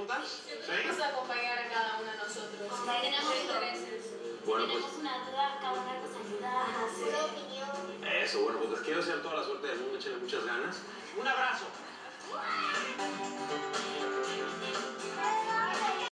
juntas? Sí. Vamos a acompañar a cada uno de nosotros. Tenemos intereses. Bueno, Tenemos pues. una duda, cada una nos ayuda a hacer. Una opinión. eso, bueno, pues les quiero desear toda la suerte del mundo, échenle muchas ganas. Un abrazo.